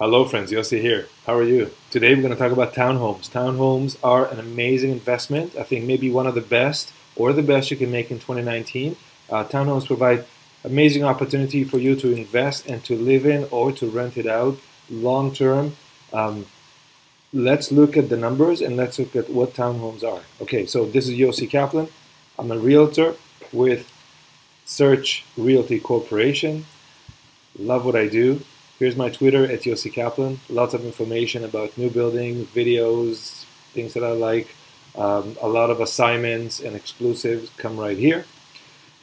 Hello friends, Yossi here. How are you? Today we're going to talk about townhomes. Townhomes are an amazing investment. I think maybe one of the best or the best you can make in 2019. Uh, townhomes provide amazing opportunity for you to invest and to live in or to rent it out long term. Um, let's look at the numbers and let's look at what townhomes are. Okay, so this is Yossi Kaplan. I'm a realtor with Search Realty Corporation. Love what I do. Here's my Twitter at Yossi Kaplan. Lots of information about new buildings, videos, things that I like. Um, a lot of assignments and exclusives come right here.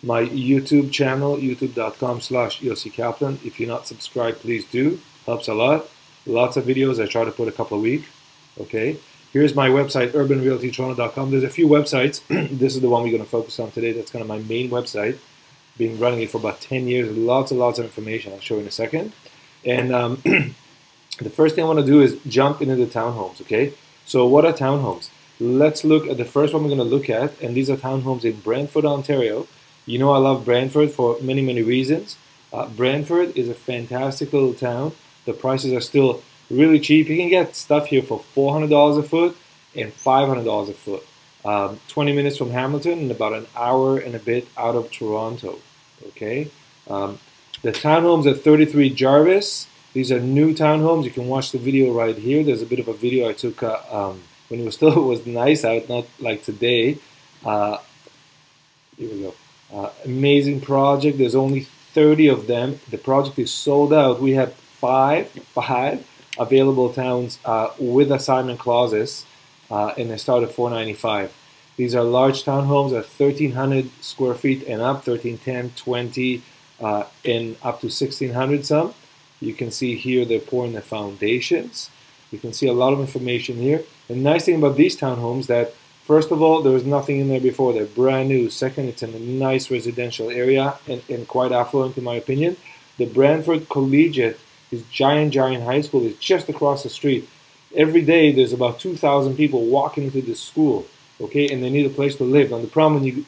My YouTube channel, youtube.com slash Yossi Kaplan. If you're not subscribed, please do. Helps a lot. Lots of videos. I try to put a couple a week. Okay. Here's my website, urbanrealtytoronto.com. There's a few websites. this is the one we're going to focus on today. That's kind of my main website. Been running it for about 10 years. Lots and lots of information. I'll show you in a second. And um, the first thing I want to do is jump into the townhomes, okay? So what are townhomes? Let's look at the first one we're going to look at, and these are townhomes in Brantford, Ontario. You know I love Brantford for many, many reasons. Uh, Brantford is a fantastic little town. The prices are still really cheap. You can get stuff here for $400 a foot and $500 a foot. Um, 20 minutes from Hamilton and about an hour and a bit out of Toronto. Okay, um, the townhomes at 33 Jarvis. These are new townhomes. You can watch the video right here. There's a bit of a video I took uh, um, when it was still it was nice out, not like today. Uh, here we go. Uh, amazing project. There's only 30 of them. The project is sold out. We have five, five available towns uh, with assignment clauses, uh, and they start at 495. These are large townhomes at 1,300 square feet and up, 1310, 20, uh, and up to 1600 some. You can see here they're pouring the foundations. You can see a lot of information here. The nice thing about these townhomes that first of all, there was nothing in there before. They're brand new. Second, it's in a nice residential area and, and quite affluent in my opinion. The Brantford Collegiate, this giant, giant high school is just across the street. Every day there's about 2,000 people walking into this school, okay, and they need a place to live. And the problem when you're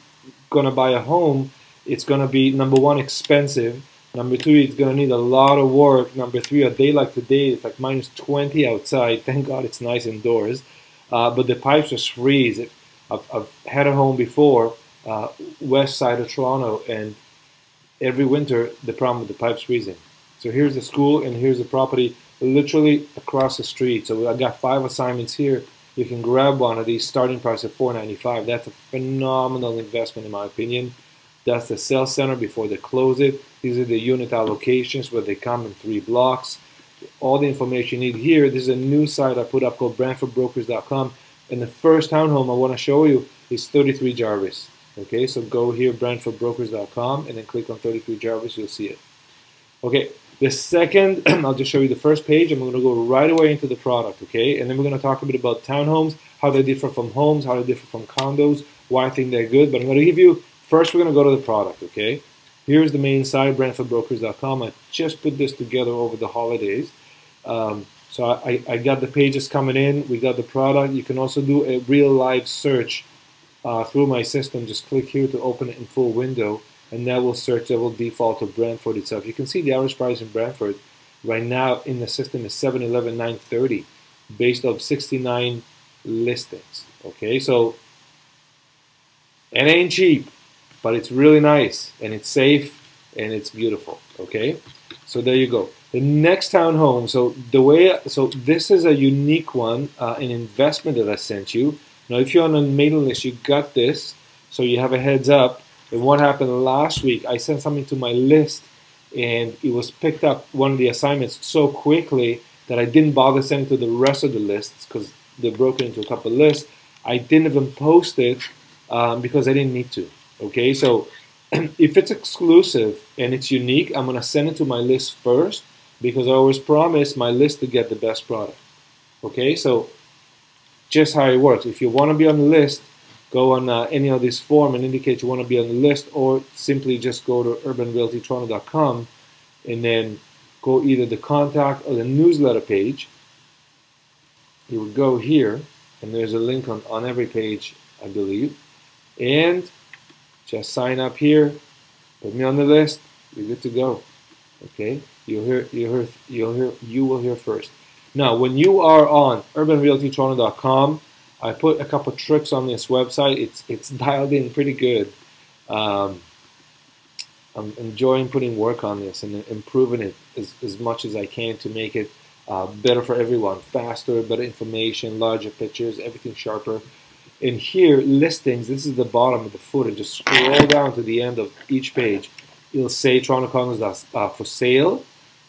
going to buy a home it's going to be number one expensive. Number two it's going to need a lot of work. Number three a day like today it's like minus 20 outside. Thank god it's nice indoors. Uh, but the pipes just freeze. I've, I've had a home before uh, west side of toronto and every winter the problem with the pipes freezing. So here's the school and here's the property literally across the street. So i got five assignments here. You can grab one of these starting price at 495 that's a phenomenal investment in my opinion that's the sales center before they close it. These are the unit allocations where they come in three blocks. All the information you need here. This is a new site I put up called BrantfordBrokers.com. And the first townhome I want to show you is 33 Jarvis. Okay, so go here, BrantfordBrokers.com, and then click on 33 Jarvis. You'll see it. Okay, the second, I'll just show you the first page. I'm going to go right away into the product. Okay, and then we're going to talk a bit about townhomes, how they differ from homes, how they differ from condos, why I think they're good. But I'm going to give you First, we're going to go to the product, okay? Here's the main site, BrantfordBrokers.com. I just put this together over the holidays. Um, so I, I got the pages coming in. We got the product. You can also do a real live search uh, through my system. Just click here to open it in full window, and that will search. That will default to Brantford itself. You can see the average price in Brantford right now in the system is 711,930 based off 69 listings. Okay, so it ain't cheap but it's really nice and it's safe and it's beautiful. Okay, so there you go. The next townhome. So the way, so this is a unique one, uh, an investment that I sent you. Now, if you're on a mailing list, you got this, so you have a heads up. And what happened last week? I sent something to my list, and it was picked up one of the assignments so quickly that I didn't bother sending to the rest of the lists because they're broken into a couple lists. I didn't even post it um, because I didn't need to. Okay, so if it's exclusive and it's unique, I'm gonna send it to my list first because I always promise my list to get the best product. Okay, so just how it works. If you want to be on the list, go on uh, any of these form and indicate you want to be on the list, or simply just go to urbanrealtytoronto.com and then go either the contact or the newsletter page. You would go here, and there's a link on, on every page, I believe. And just sign up here, put me on the list, you're good to go. Okay, you'll hear, you'll hear, you'll hear, you will hear first. Now, when you are on urbanrealtytoronto.com, I put a couple tricks on this website. It's it's dialed in pretty good. Um, I'm enjoying putting work on this and improving it as, as much as I can to make it uh, better for everyone. Faster, better information, larger pictures, everything sharper. And here, listings, this is the bottom of the footer. Just scroll down to the end of each page. It'll say Toronto condos uh, for sale.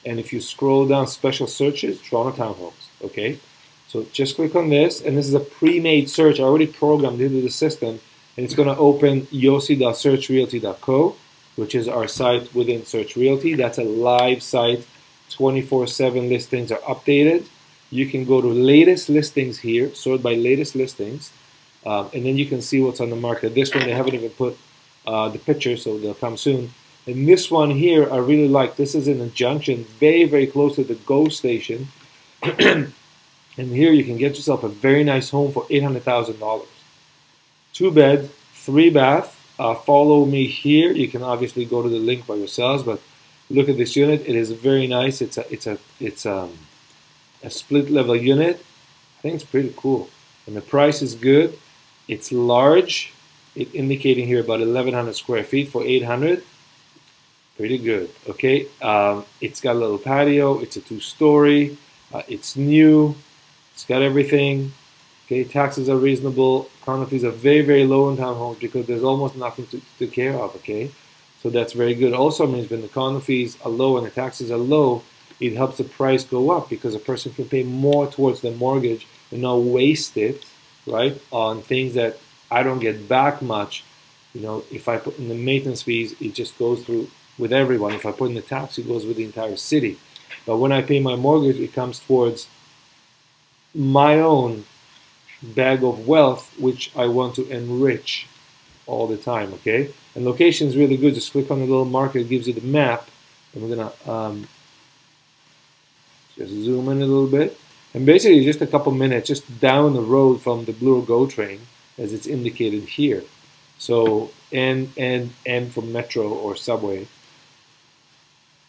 And if you scroll down special searches, Toronto townhomes. Okay? So just click on this. And this is a pre-made search. I already programmed into the system. And it's going to open yossi.searchrealty.co which is our site within Search Realty. That's a live site. 24-7 listings are updated. You can go to latest listings here, sort by latest listings, um, and then you can see what's on the market. This one, they haven't even put uh, the picture, so they'll come soon. And this one here, I really like. This is in a junction, very, very close to the GO station. and here you can get yourself a very nice home for $800,000. Two bed, three bath, uh, follow me here. You can obviously go to the link by yourselves, but look at this unit. It is very nice. It's a it's a it's um, a split level unit. I think it's pretty cool, and the price is good. It's large. It indicating here about 1,100 square feet for 800. Pretty good. Okay. Um, it's got a little patio. It's a two-story. Uh, it's new. It's got everything. Okay, taxes are reasonable. Condo fees are very, very low in townhomes because there's almost nothing to, care of. Okay, so that's very good. Also means when the condo fees are low and the taxes are low, it helps the price go up because a person can pay more towards their mortgage and not waste it, right, on things that I don't get back much. You know, if I put in the maintenance fees, it just goes through with everyone. If I put in the tax, it goes with the entire city. But when I pay my mortgage, it comes towards my own bag of wealth which I want to enrich all the time, okay? And location is really good. Just click on the little marker. It gives you the map. And we're to um, just zoom in a little bit. And basically just a couple minutes just down the road from the Bloor GO train as it's indicated here. So, and, and, and from Metro or Subway.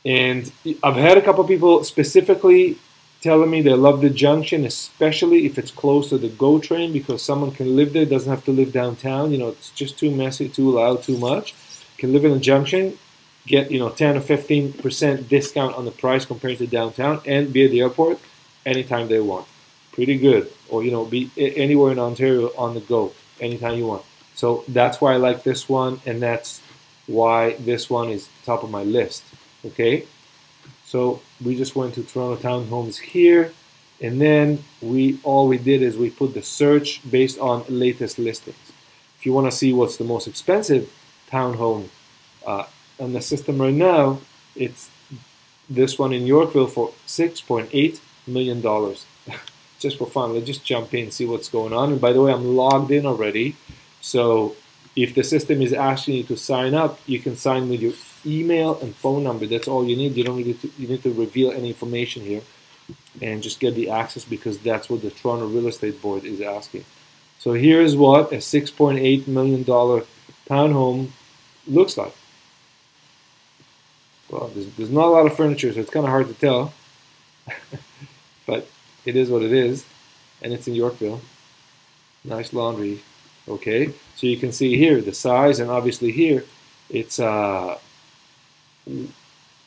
And I've had a couple people specifically telling me they love the junction, especially if it's close to the GO train because someone can live there, doesn't have to live downtown. You know, it's just too messy, too loud, too much. Can live in the junction, get, you know, 10 or 15% discount on the price compared to downtown and be at the airport anytime they want. Pretty good. Or, you know, be anywhere in Ontario on the go anytime you want. So that's why I like this one and that's why this one is top of my list. Okay? So we just went to Toronto Townhomes here, and then we all we did is we put the search based on latest listings. If you want to see what's the most expensive townhome uh, on the system right now, it's this one in Yorkville for $6.8 million. dollars just for fun, let's just jump in, see what's going on. And by the way, I'm logged in already. So if the system is asking you to sign up, you can sign with your email and phone number. That's all you need. You don't need to you need to reveal any information here, and just get the access because that's what the Toronto Real Estate Board is asking. So here is what a 6.8 million dollar townhome looks like. Well, there's, there's not a lot of furniture, so it's kind of hard to tell, but it is what it is, and it's in Yorkville. Nice laundry. Okay, so you can see here the size, and obviously here it's uh,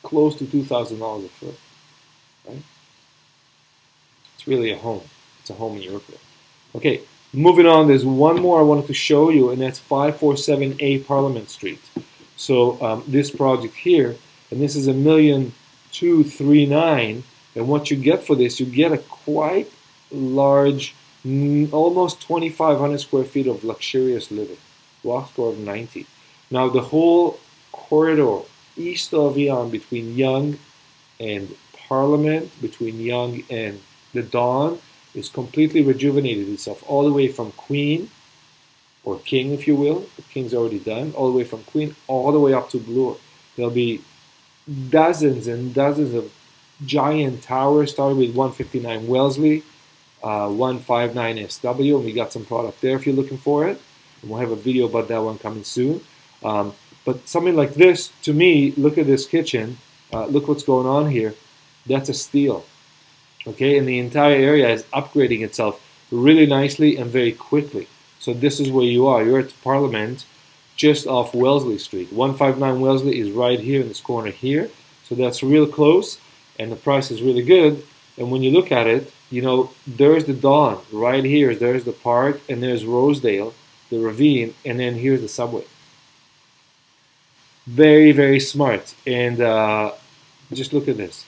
close to two thousand dollars a foot. Right? It's really a home. It's a home in Yorkville. Okay, moving on. There's one more I wanted to show you, and that's 547A Parliament Street. So um, this project here, and this is a million two three nine. And what you get for this, you get a quite large almost 2,500 square feet of luxurious living, walk score of 90. Now the whole corridor east of Yonge between Yonge and Parliament, between Yonge and the Don, is completely rejuvenated itself all the way from Queen, or King if you will, the King's already done, all the way from Queen all the way up to Bloor. There'll be dozens and dozens of giant tower started with 159 Wellesley, uh, 159SW, and we got some product there if you're looking for it. And we'll have a video about that one coming soon. Um, but something like this, to me, look at this kitchen. Uh, look what's going on here. That's a steal. Okay, and the entire area is upgrading itself really nicely and very quickly. So this is where you are. You're at Parliament just off Wellesley Street. 159 Wellesley is right here in this corner here. So that's real close and the price is really good. And when you look at it, you know, there's the Don right here. There's the park and there's Rosedale, the ravine, and then here's the subway. Very, very smart. And uh, just look at this.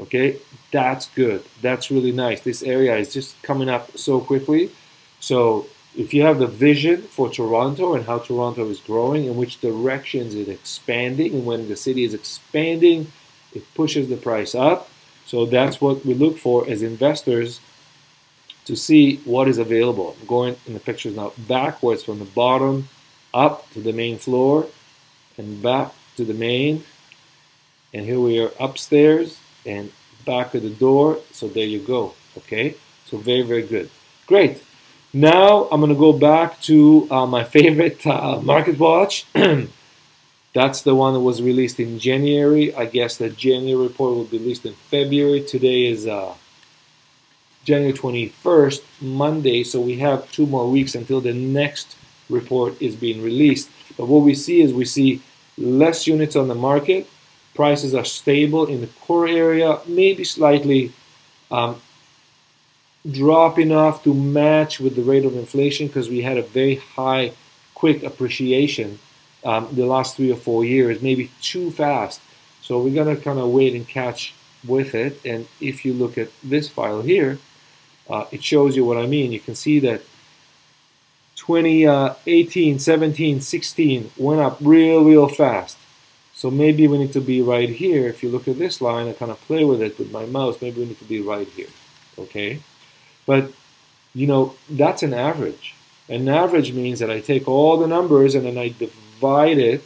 Okay, that's good. That's really nice. This area is just coming up so quickly. So if you have the vision for Toronto and how Toronto is growing, in which directions it's expanding, and when the city is expanding, it pushes the price up. So that's what we look for as investors to see what is available. I'm going in the pictures now backwards from the bottom up to the main floor and back to the main. And here we are upstairs and back to the door. So there you go. Okay. So very, very good. Great. Now I'm going to go back to uh, my favorite uh, market watch. That's the one that was released in January. I guess the January report will be released in February. Today is uh, January 21st, Monday, so we have two more weeks until the next report is being released. But what we see is we see less units on the market. Prices are stable in the core area, maybe slightly um, dropping off to match with the rate of inflation because we had a very high, quick appreciation um, the last three or four years, maybe too fast. So we're going to kind of wait and catch with it. And if you look at this file here, uh, it shows you what I mean. You can see that 2018, uh, 17, 16 went up real, real fast. So maybe we need to be right here. If you look at this line, I kind of play with it with my mouse. Maybe we need to be right here. Okay? But, you know, that's an average. An average means that I take all the numbers and then I divide it,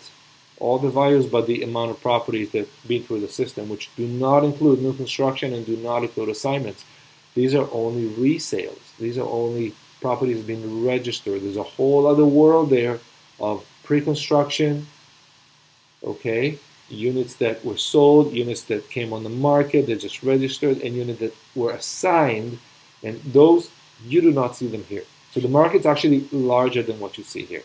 all the values by the amount of properties that been through the system, which do not include new construction and do not include assignments. These are only resales. These are only properties being registered. There's a whole other world there of pre-construction, okay, units that were sold, units that came on the market, they just registered, and units that were assigned, and those, you do not see them here. So the market's actually larger than what you see here.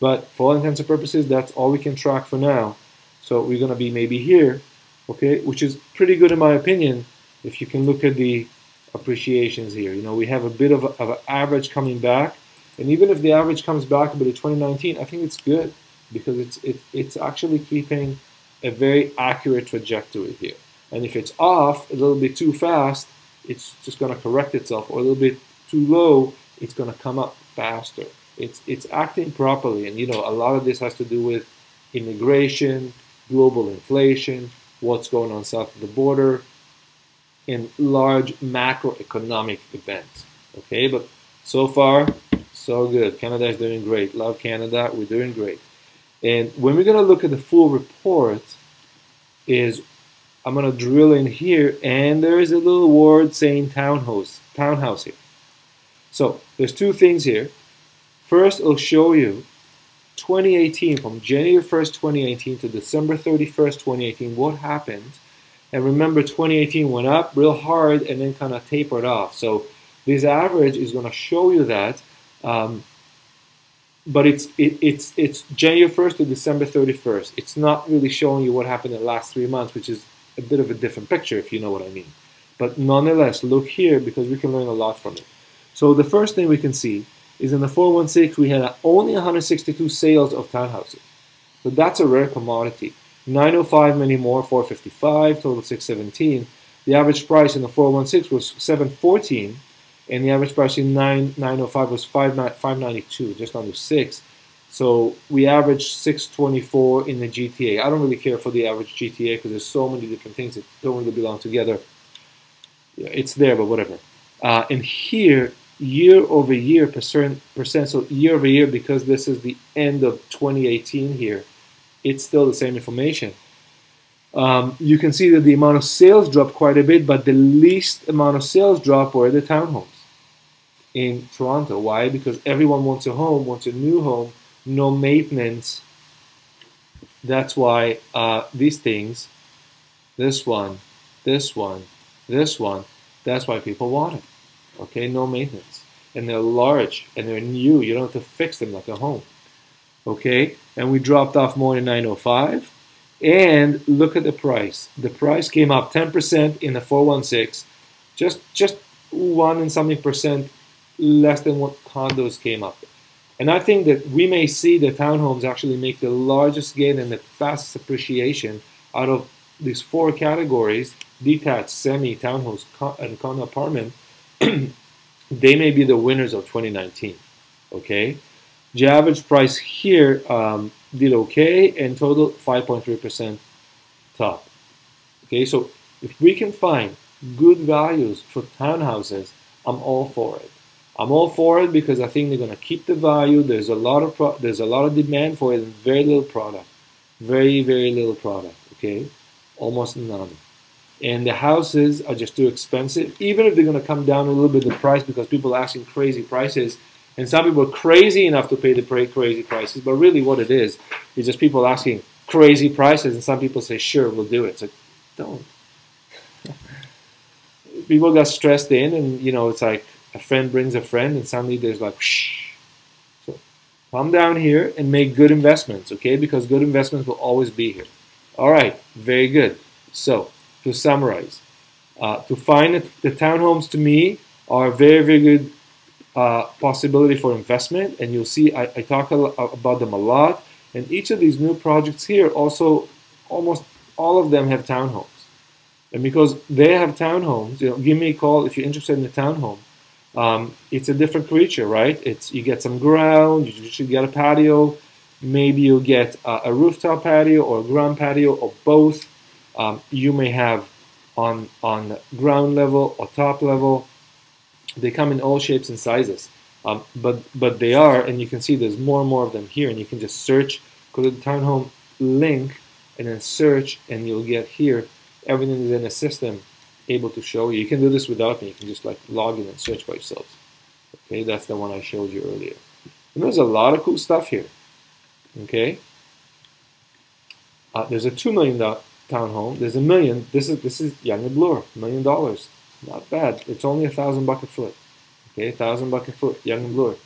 But for all intents and purposes, that's all we can track for now. So we're going to be maybe here, okay, which is pretty good in my opinion if you can look at the appreciations here. You know, we have a bit of, a, of an average coming back. And even if the average comes back a bit of 2019, I think it's good because it's, it, it's actually keeping a very accurate trajectory here. And if it's off a little bit too fast, it's just going to correct itself, or a little bit too low, it's going to come up faster. It's it's acting properly, and you know a lot of this has to do with immigration, global inflation, what's going on south of the border, and large macroeconomic events. Okay, but so far so good. Canada is doing great. Love Canada. We're doing great. And when we're gonna look at the full report, is I'm gonna drill in here, and there is a little word saying townhouse, townhouse here. So there's two things here. First, it'll show you 2018, from January 1st, 2018 to December 31st, 2018, what happened. And remember, 2018 went up real hard and then kind of tapered off. So this average is going to show you that. Um, but it's it, it's it's January 1st to December 31st. It's not really showing you what happened in the last three months, which is a bit of a different picture, if you know what I mean. But nonetheless, look here because we can learn a lot from it. So the first thing we can see is in the 416 we had only 162 sales of townhouses. So that's a rare commodity. 905 many more, 455, total 617. The average price in the 416 was 714, and the average price in 9, 905 was 5, 592, just under 6. So we averaged 624 in the GTA. I don't really care for the average GTA because there's so many different things that don't really belong together. It's there, but whatever. Uh, and here year over year percent, percent so year over year because this is the end of 2018 here it's still the same information um, you can see that the amount of sales dropped quite a bit but the least amount of sales drop were the townhomes in Toronto why because everyone wants a home wants a new home no maintenance that's why uh, these things this one, this one, this one. That's why people want it. Okay, no maintenance. And they're large and they're new. You don't have to fix them like a home. Okay, and we dropped off more than 905. And look at the price. The price came up 10% in the 416, just just one and something percent less than what condos came up. And I think that we may see the townhomes actually make the largest gain and the fastest appreciation out of these four categories detached, semi, townhouse, and condo apartment. They may be the winners of 2019. Okay? The average price here um, did okay and total 5.3% top. Okay, so if we can find good values for townhouses, I'm all for it. I'm all for it because I think they're going to keep the value. There's a lot of pro- there's a lot of demand for it and very little product, very very little product. Okay, almost none. And the houses are just too expensive. Even if they're going to come down a little bit the price because people are asking crazy prices, and some people are crazy enough to pay the crazy prices. But really, what it is is just people asking crazy prices, and some people say, "Sure, we'll do it." So don't. people got stressed in, and you know, it's like a friend brings a friend, and suddenly there's like, shh. So come down here and make good investments, okay? Because good investments will always be here. All right, very good. So to summarize, uh, to find it, the townhomes to me are a very, very good uh, possibility for investment, and you'll see I, I talk about them a lot. And each of these new projects here also, almost all of them have townhomes. And because they have townhomes, you know, give me a call if you're interested in a townhome. Um, it's a different creature, right? It's you get some ground, you should get a patio, maybe you'll get a, a rooftop patio or a ground patio or both. Um, you may have on on ground level or top level. They come in all shapes and sizes, um, but but they are, and you can see there's more and more of them here, and you can just search, go to the townhome link, and then search, and you'll get here everything is in a system able to show you. You can do this without me. You can just like log in and search by yourselves. Okay, that's the one I showed you earlier. And there's a lot of cool stuff here. Okay. Uh, there's a two million townhome. There's a million. This is this is Yonge and Bloor, million dollars. Not bad. It's only a thousand buck a foot. Okay, a thousand buck a foot, Yonge and Bloor.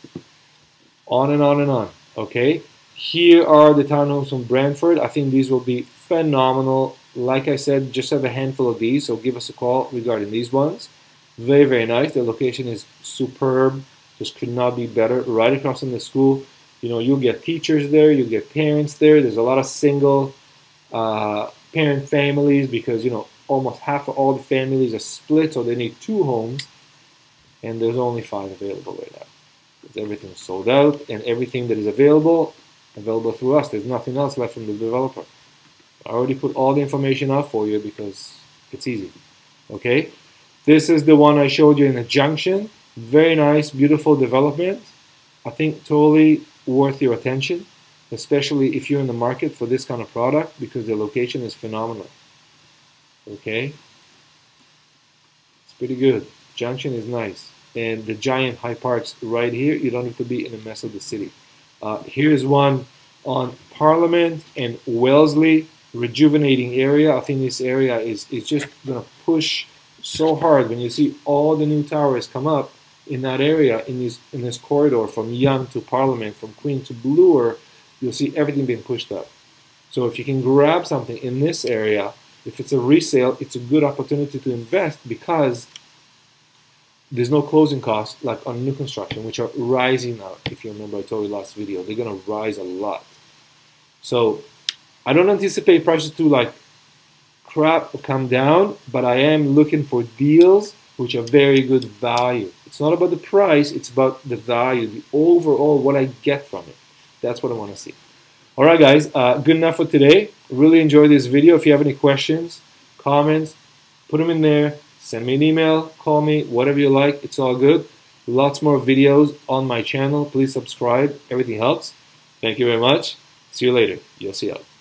On and on and on. Okay. Here are the townhomes from Brantford. I think these will be phenomenal like I said, just have a handful of these, so give us a call regarding these ones. Very, very nice. The location is superb. Just could not be better. Right across from the school. You know, you'll get teachers there, you'll get parents there. There's a lot of single uh, parent families because, you know, almost half of all the families are split, so they need two homes. And there's only five available right now. Because everything's sold out, and everything that is available, available through us. There's nothing else left from the developer. I already put all the information up for you because it's easy. Okay, this is the one I showed you in the junction. Very nice, beautiful development. I think totally worth your attention, especially if you're in the market for this kind of product because the location is phenomenal. Okay, it's pretty good. Junction is nice. And the giant high parks right here, you don't have to be in the mess of the city. Uh, here's one on Parliament and Wellesley rejuvenating area. I think this area is, is just going to push so hard when you see all the new towers come up in that area in this in this corridor from Yonge to Parliament, from Queen to Bloor, you'll see everything being pushed up. So if you can grab something in this area, if it's a resale, it's a good opportunity to invest because there's no closing costs like on new construction, which are rising now. If you remember, I told you last video, they're gonna rise a lot. So I don't anticipate prices to like crap come down, but I am looking for deals which are very good value. It's not about the price, it's about the value, the overall what I get from it. That's what I want to see. All right, guys, uh, good enough for today. Really enjoyed this video. If you have any questions, comments, put them in there. Send me an email, call me, whatever you like. It's all good. Lots more videos on my channel. Please subscribe. Everything helps. Thank you very much. See you later. Yossi out.